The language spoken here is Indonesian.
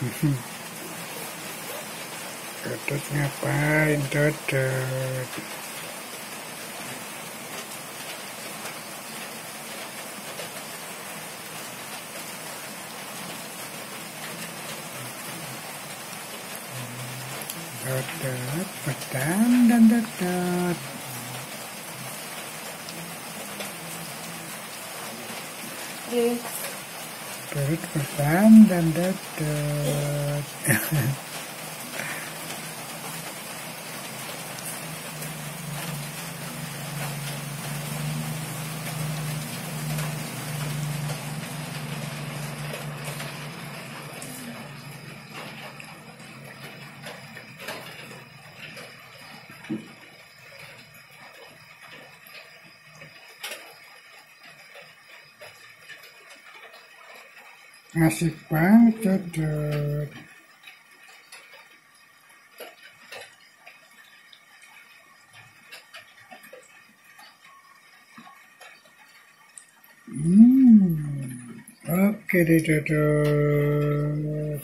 Dodot ngapain Dodot? Dodot, pedan dan dodot. Perut pedan dan dodot. Asik banget Dodot. Hmm. Oke deh Dodot.